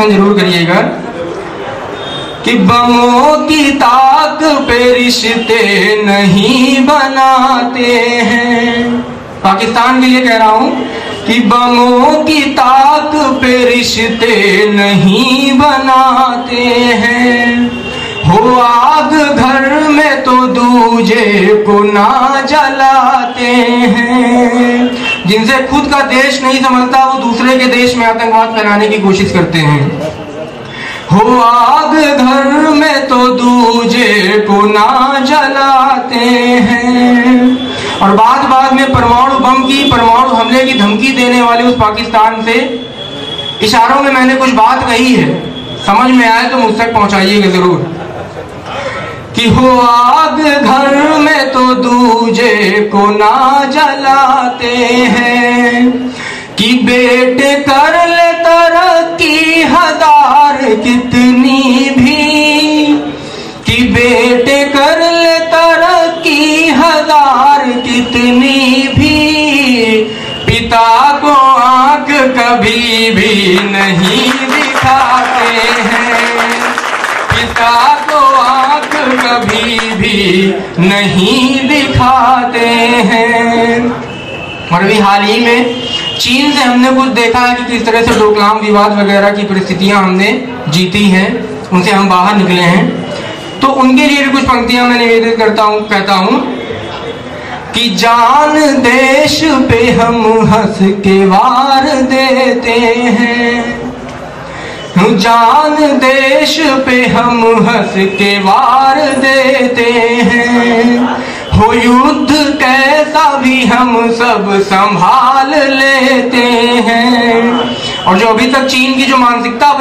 समर्थन ज़रूर करिएगा कि बमों की ताक पे रिश्ते नहीं बनाते हैं। पाकिस्तान के लिए कह रहा हूँ कि बमों की ताक पे रिश्ते नहीं बनाते हैं। हो आग घर में तो दूजे को ना जलाते हैं। जिनसे खुद का देश नहीं समझता वो दूसरे के देश में आतंकवाद फैलाने की कोशिश करते हैं। हो आग घर में तो दूजे को ना जलाते हैं। और बाद बाद में परमाणु बम की, परमाणु हमले की धमकी देने वाले उस पाकिस्तान से इशारों में मैंने कुछ बात कही है। समझ में आए तो मुझ तक पहुंचाइएगा ज़रूर। कि हो आग घर में तो दूजे को ना जलाते हैं कि बेटे कर ले तरक्की हज़ार कितनी भी। कि बेटे कर ले तरक्की हज़ार कितनी भी। पिता को आँख कभी भी नहीं दिखाते हैं। पिता भी नहीं दिखाते हैं। अभी हाल ही में चीन से हमने कुछ देखा है कि किस तरह से डोकलाम विवाद वगैरह की परिस्थितियाँ हमने जीती हैं, उनसे हम बाहर निकले हैं। तो उनके लिए भी कुछ पंक्तियाँ मैं निवेदित करता हूँ, कहता हूँ कि जान देश पे हम हंस के वार देते हैं। जान देश पे हम हंस के वार देते हैं। हो युद्ध कैसा भी हम सब संभाल लेते हैं। और जो अभी तक चीन की जो मानसिकता